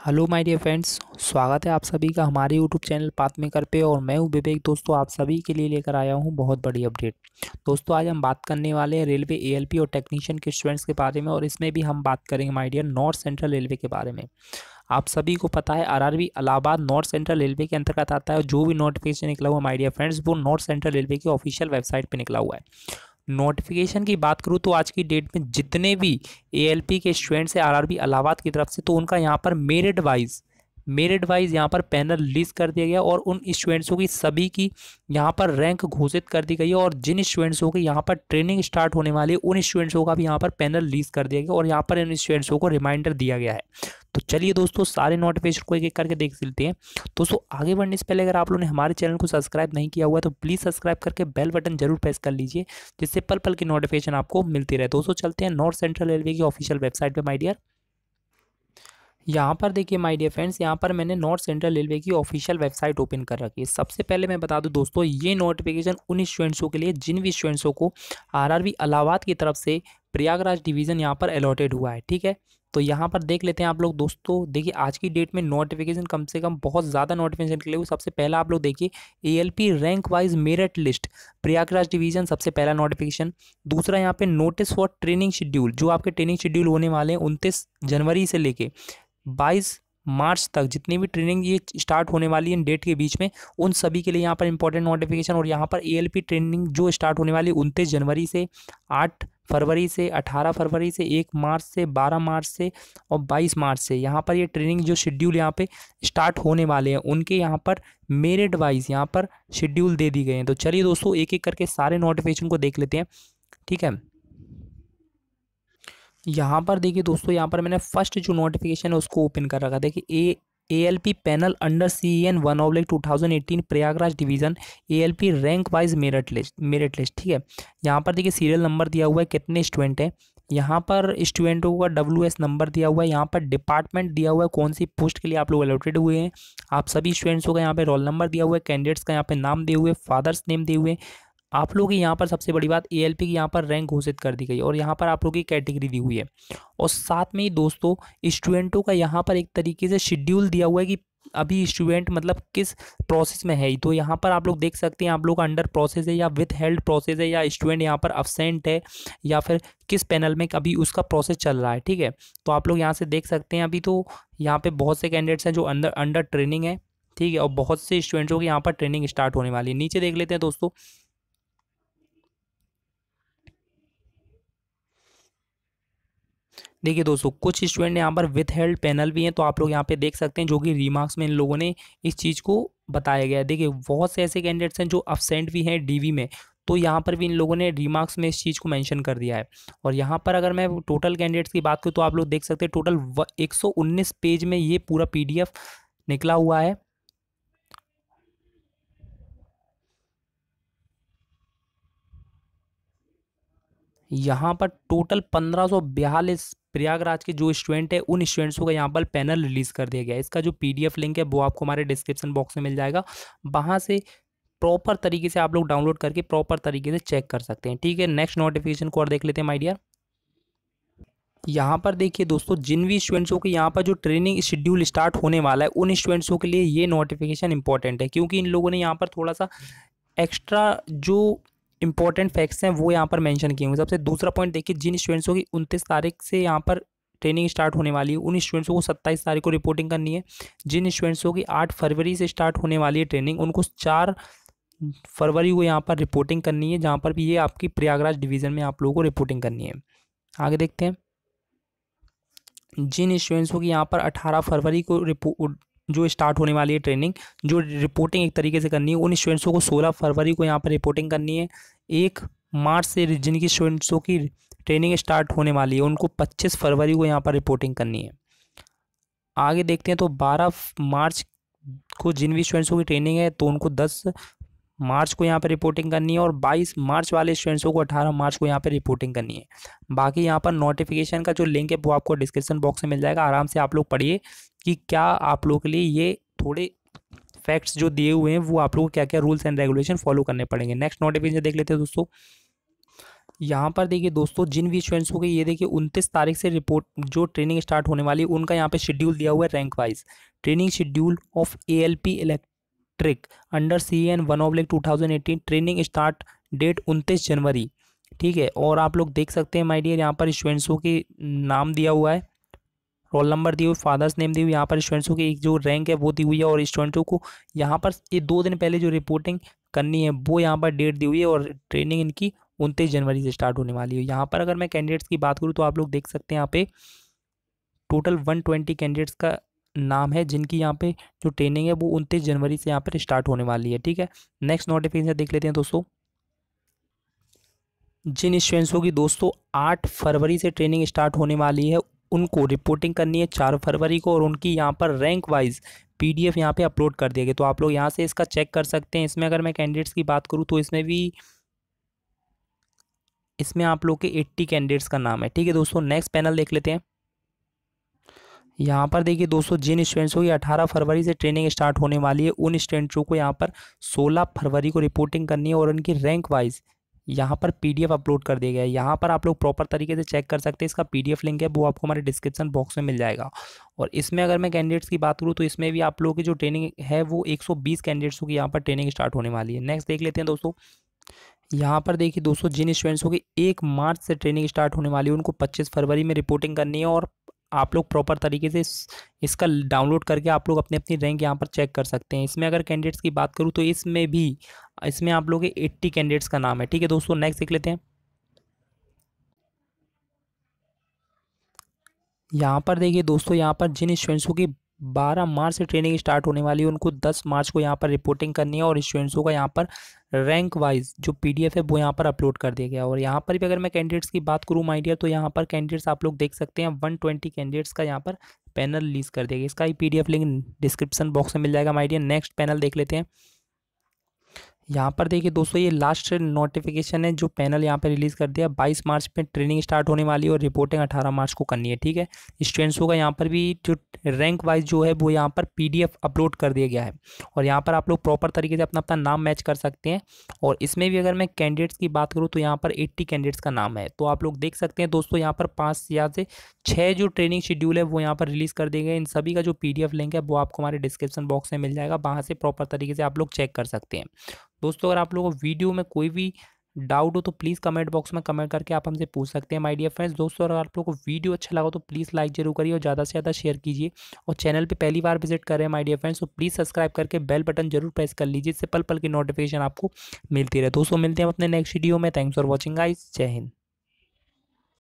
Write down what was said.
Hello my dear friends, स्वागत है आप सभी का हमारे यूट्यूब चैनल पाथ मेकर पे और मैं हूँ विवेक। दोस्तों, आप सभी के लिए लेकर आया हूँ बहुत बड़ी अपडेट। दोस्तों, आज हम बात करने वाले हैं रेलवे एएलपी और टेक्नीशियन के स्टूडेंट्स के बारे में और इसमें भी हम बात करेंगे my dear North Central railway के बारे में। आप सभी को पता है RRB Allahabad North Central railway के अंतर्गत आता है जो भी नोटिफिकेशन निकला हुआ माय डियर फ्रेंड्स वो नॉर्थ सेंट्रल रेलवे की ऑफिशियल वेबसाइट पर निकला हुआ है। नोटिफिकेशन की बात करूँ तो आज की डेट में जितने भी एएलपी के स्टूडेंट्स हैं आरआरबी इलाहाबाद की तरफ़ से तो उनका यहाँ पर मेरिट वाइज मेरिट वाइज यहाँ पर पैनल रिलीज़ कर दिया गया और उन स्टूडेंट्सों की सभी की यहाँ पर रैंक घोषित कर दी गई है और जिन स्टूडेंट्सों की यहाँ पर ट्रेनिंग स्टार्ट होने वाली है, उन स्टूडेंट्सों का भी यहाँ पर पैनल रिलीज़ कर दिया गया और यहाँ पर इन स्टूडेंट्सों को रिमाइंडर दिया गया है। तो चलिए दोस्तों, सारे नोटिफिकेशन को एक एक करके देख लेते हैं। दोस्तों, आगे बढ़ने से पहले अगर आप लोगों ने हमारे चैनल को सब्सक्राइब नहीं किया हुआ तो प्लीज़ सब्सक्राइब करके बेल बटन ज़रूर प्रेस कर लीजिए, जिससे पल पल की नोटिफिकेशन आपको मिलती रहे। दोस्तों, चलते हैं नॉर्थ सेंट्रल रेलवे की ऑफिशियल वेबसाइट पर माई डियर यहाँ पर देखिए माय डियर फ्रेंड्स यहाँ पर मैंने नॉर्थ सेंट्रल रेलवे की ऑफिशियल वेबसाइट ओपन कर रखी है। सबसे पहले मैं बता दूँ दोस्तों, ये नोटिफिकेशन उन स्टूडेंट्सों के लिए, जिन भी स्टूडेंट्सों को आरआरबी इलाहाबाद की तरफ़ से प्रयागराज डिवीज़न यहाँ पर अलॉटेड हुआ है, ठीक है? तो यहाँ पर देख लेते हैं आप लोग दोस्तों, देखिए आज की डेट में नोटिफिकेशन कम से कम बहुत ज़्यादा नोटिफिकेशन निकले हुए सबसे पहला आप लोग देखिए ALP rank wise merit list Prayagraj division सबसे पहला नोटिफिकेशन दूसरा यहाँ पे नोटिस फॉर ट्रेनिंग शेड्यूल जो आपके ट्रेनिंग शेड्यूल होने वाले हैं उनतीस जनवरी से लेके बाईस मार्च तक जितनी भी ट्रेनिंग ये स्टार्ट होने वाली है डेट के बीच में, उन सभी के लिए यहाँ पर इंपॉर्टेंट नोटिफिकेशन और यहाँ पर एएलपी ट्रेनिंग जो स्टार्ट होने वाली है उनतीस जनवरी से, आठ फरवरी से, अठारह फरवरी से, एक मार्च से, बारह मार्च से और बाईस मार्च से। यहाँ पर ये ट्रेनिंग जो शेड्यूल यहाँ पे स्टार्ट होने वाले हैं, उनके यहाँ पर मेरिट वाइज यहाँ पर शेड्यूल दे दी गए हैं। तो चलिए दोस्तों एक एक करके सारे नोटिफिकेशन को देख लेते हैं, ठीक है? यहाँ पर देखिए दोस्तों, यहाँ पर मैंने फ़र्स्ट जो नोटिफिकेशन है उसको ओपन कर रखा देखिए A A L P panel under C N one oblique two thousand eighteen Prayagraj division A L P rank wise merit list merit list ठीक है? यहाँ पर देखिए सीरियल नंबर दिया हुआ है, कितने स्टूडेंट हैं? यहाँ पर स्टूडेंटों का डब्ल्यू एस नंबर दिया हुआ है, यहाँ पर डिपार्टमेंट दिया हुआ है, कौन सी पोस्ट के लिए आप लोग अलॉटेड हुए हैं? आप सभी स्टूडेंट्सों का यहाँ पे रोल नंबर दिया हुआ है कैंडिडेट्स का यहाँ पे नाम दिए हुए फादर्स नेम दिए हुए आप लोग की यहाँ पर सबसे बड़ी बात ए एल पी की यहाँ पर रैंक घोषित कर दी गई और यहाँ पर आप लोग की कैटेगरी दी हुई है। और साथ में ही दोस्तों स्टूडेंटों का यहाँ पर एक तरीके से शेड्यूल दिया हुआ है कि अभी स्टूडेंट मतलब किस प्रोसेस में है तो यहाँ पर आप लोग देख सकते हैं आप लोग अंडर प्रोसेस है या विथ हेल्ड प्रोसेस है या स्टूडेंट यहाँ पर अबसेंट है या फिर किस पैनल में अभी उसका प्रोसेस चल रहा है, ठीक है? तो आप लोग यहाँ से देख सकते हैं अभी तो यहाँ पे बहुत से कैंडिडेट्स हैं जो अंडर अंडर ट्रेनिंग है, ठीक है? और बहुत से स्टूडेंट्सों की यहाँ पर ट्रेनिंग स्टार्ट होने वाली है। नीचे देख लेते हैं दोस्तों देखिए दोस्तों, कुछ स्टूडेंट यहाँ पर विथ हेल्ड पैनल भी हैं तो आप लोग यहाँ पे देख सकते हैं, जो कि रिमार्क्स में इन लोगों ने इस चीज़ को बताया गया है। देखिए, बहुत से ऐसे कैंडिडेट्स हैं, जो अपसेंट भी हैं डीवी में तो यहाँ पर भी इन लोगों ने रिमार्क्स में इस चीज़ को मेंशन कर दिया है। और यहाँ पर अगर मैं टोटल कैंडिडेट्स की बात करूँ तो आप लोग देख सकते हैं टोटल एक सौ उन्नीस पेज में ये पूरा पीडीएफ निकला हुआ है। यहाँ पर टोटल पंद्रह प्रयागराज के जो स्टूडेंट है, उन स्टूडेंट्सों का यहाँ पर पैनल रिलीज़ कर दिया गया है। इसका जो पीडीएफ लिंक है, वो आपको हमारे डिस्क्रिप्शन बॉक्स में मिल जाएगा। वहाँ से प्रॉपर तरीके से आप लोग डाउनलोड करके प्रॉपर तरीके से चेक कर सकते हैं। ठीक है नेक्स्ट नोटिफिकेशन को और देख लेते हैं माई डियर यहाँ पर देखिए दोस्तों, जिन भी स्टूडेंट्सों के यहाँ पर जो ट्रेनिंग शेड्यूल स्टार्ट होने वाला है, उन स्टूडेंट्सों के लिए ये नोटिफिकेशन इंपॉर्टेंट है। क्योंकि इन लोगों ने यहाँ पर थोड़ा सा एक्स्ट्रा जो इंपॉर्टेंट फैक्ट्स हैं, वो यहाँ पर मेंशन किए हुए सबसे दूसरा पॉइंट देखिए, जिन स्टूडेंट्सों की उनतीस तारीख से यहाँ पर ट्रेनिंग स्टार्ट होने वाली है, उन स्टूडेंट्सों को सत्ताईस तारीख को रिपोर्टिंग करनी है। जिन स्टूडेंट्सों की आठ फरवरी से स्टार्ट होने वाली है ट्रेनिंग उनको चार फरवरी को यहाँ पर रिपोर्टिंग करनी है, जहाँ पर भी ये आपकी प्रयागराज डिवीज़न में आप लोगों को रिपोर्टिंग करनी है। आगे देखते हैं। जिन स्टूडेंट्सों की यहाँ पर अठारह फरवरी को जो स्टार्ट होने वाली है ट्रेनिंग जो रिपोर्टिंग एक तरीके से करनी है, उन स्टूडेंट्सों को सोलह फरवरी को यहाँ पर रिपोर्टिंग करनी है। एक मार्च से जिनकी स्टूडेंट्सों की ट्रेनिंग स्टार्ट होने वाली है, उनको पच्चीस फरवरी को यहाँ पर रिपोर्टिंग करनी है। आगे देखते हैं तो बारह मार्च को जिन भी स्टूडेंट्सों की ट्रेनिंग है तो उनको दस मार्च को यहाँ पर रिपोर्टिंग करनी है और 22 मार्च वाले स्टूडेंट्सों को 18 मार्च को यहाँ पर रिपोर्टिंग करनी है। बाकी यहाँ पर नोटिफिकेशन का जो लिंक है, वो आपको डिस्क्रिप्शन बॉक्स में मिल जाएगा। आराम से आप लोग पढ़िए। कि क्या आप लोगों के लिए ये थोड़े फैक्ट्स जो दिए हुए हैं, वो आप लोगों को क्या क्या रूल्स एंड रेगुलेशन फॉलो करने पड़ेंगे। नेक्स्ट नोटिफिकेशन देख लेते हैं दोस्तों। यहाँ पर देखिए दोस्तों, जिन भी स्टूडेंट्स गए ये देखिए उनतीस तारीख से रिपोर्ट जो ट्रेनिंग स्टार्ट होने वाली है उनका यहाँ पे शेड्यूल दिया हुआ है rank wise training schedule of A L P electric under C N one of two thousand eighteen training start date उनतीस जनवरी। ठीक है? और आप लोग देख सकते हैं माई डियर यहाँ पर स्टूडेंट्सों के नाम दिया हुआ है। रोल नंबर दी हुई, फादर्स नेम दी हुई, यहाँ पर स्टूडेंट्सों की जो रैंक है वो दी हुई है और स्टूडेंट्सों को यहाँ पर ये दो दिन पहले जो रिपोर्टिंग करनी है, वो यहाँ पर डेट दी हुई है और ट्रेनिंग इनकी उनतीस जनवरी से स्टार्ट होने वाली है। यहाँ पर अगर मैं कैंडिडेट्स की बात करूँ तो आप लोग देख सकते हैं यहाँ पे टोटल वन ट्वेंटी कैंडिडेट्स का नाम है, जिनकी यहाँ पे जो ट्रेनिंग है वो उनतीस जनवरी से यहाँ पर स्टार्ट होने वाली है, ठीक है? नेक्स्ट नोटिफिकेशन देख लेते हैं दोस्तों। जिन स्टूडेंट्सों की दोस्तों आठ फरवरी से ट्रेनिंग स्टार्ट होने वाली है उनको रिपोर्टिंग करनी है चार फरवरी को और उनकी यहाँ पर रैंक वाइज पीडीएफ यहाँ पे अपलोड कर दिया गया। तो आप लोग यहाँ से इसका चेक कर सकते हैं। इसमें अगर मैं कैंडिडेट्स की बात करूँ तो इसमें भी इसमें आप लोग के एट्टी कैंडिडेट्स का नाम है। ठीक है दोस्तों नेक्स्ट पैनल देख लेते हैं। यहाँ पर देखिए दोस्तों, जिन स्टूडेंट्सों की अठारह फरवरी से ट्रेनिंग स्टार्ट होने वाली है, उन स्टूडेंट्सों को यहाँ पर सोलह फरवरी को रिपोर्टिंग करनी है और उनकी रैंक वाइज यहाँ पर पीडीएफ अपलोड कर दिया गया है। यहाँ पर आप लोग प्रॉपर तरीके से चेक कर सकते हैं। इसका पीडीएफ लिंक है, वो आपको हमारे डिस्क्रिप्शन बॉक्स में मिल जाएगा। और इसमें अगर मैं कैंडिडेट्स की बात करूँ तो इसमें भी आप लोगों की जो ट्रेनिंग है, वो 120 कैंडिडेट्सों की यहाँ पर ट्रेनिंग स्टार्ट होने वाली है। नेक्स्ट देख लेते हैं दोस्तों। यहाँ पर देखिए दोस्तों, जिन स्टूडेंट्सों की एक मार्च से ट्रेनिंग स्टार्ट होने वाली है, उनको पच्चीस फरवरी में रिपोर्टिंग करनी है और आप लोग प्रॉपर तरीके से इसका डाउनलोड करके आप लोग अपने अपनी रैंक यहाँ पर चेक कर सकते हैं। इसमें अगर कैंडिडेट्स की बात करूँ तो इसमें भी, इसमें आप लोग एट्टी कैंडिडेट्स का नाम है, ठीक है दोस्तों? नेक्स्ट देख लेते हैं। यहाँ पर देखिए दोस्तों, यहाँ पर जिन स्टूडेंट्सों की 12 मार्च से ट्रेनिंग स्टार्ट होने वाली है। उनको 10 मार्च को यहाँ पर रिपोर्टिंग करनी है और स्टूडेंट्सों का यहाँ पर रैंक वाइज जो पीडीएफ है वो यहाँ पर अपलोड कर दिया गया और यहाँ पर भी अगर मैं कैंडिडेट्स की बात करूँ माइडिया तो यहाँ पर कैंडिडेट्स आप लोग देख सकते हैं 120 कैंडिडेट्स का यहाँ पर पैनल रिलीज़ कर दिया गया इसका ही पीडीएफ लिंक डिस्क्रिप्शन बॉक्स में मिल जाएगा माइडिया नेक्स्ट पैनल देख लेते हैं। यहाँ पर देखिए दोस्तों, ये लास्ट नोटिफिकेशन है जो पैनल यहाँ पे रिलीज़ कर दिया। बाईस मार्च में ट्रेनिंग स्टार्ट होने वाली है और रिपोर्टिंग अठारह मार्च को करनी है, ठीक है? स्टूडेंट्सों का यहाँ पर भी, जो रैंक वाइज जो है वो यहाँ पर पीडीएफ अपलोड कर दिया गया है। और यहाँ पर आप लोग प्रॉपर तरीके से अपना अपना नाम मैच कर सकते हैं। और इसमें भी अगर मैं कैंडिडेट्स की बात करूँ तो यहाँ पर एट्टी कैंडिडेट्स का नाम है। तो आप लोग देख सकते हैं दोस्तों, यहाँ पर पाँच या से छः जो ट्रेनिंग शेड्यूल है, वो यहाँ पर रिलीज़ कर दिए गए इन सभी का जो पीडीएफ लिंक है, वो आपको हमारे डिस्क्रिप्शन बॉक्स में मिल जाएगा। वहाँ से प्रॉपर तरीके से आप लोग चेक कर सकते हैं। दोस्तों, अगर आप लोगों को वीडियो में कोई भी डाउट हो तो प्लीज़ कमेंट बॉक्स में कमेंट करके आप हमसे पूछ सकते हैं माय डियर फ्रेंड्स दोस्तों, अगर आप लोगों को वीडियो अच्छा लगा तो प्लीज़ लाइक ज़रूर करिए और ज़्यादा से ज़्यादा शेयर कीजिए और चैनल पे पहली बार विज़िट कर रहे हैं माय डियर फ्रेंड्स तो प्लीज़ सब्सक्राइब करके बेल बटन ज़रूर प्रेस कर लीजिए, इससे पल पल की नोटिफिकेशन आपको मिलती रहे। दोस्तों, मिलते हैं अपने नेक्स्ट वीडियो में। थैंक्स फॉर वॉचिंग आइज़ जय हिंद।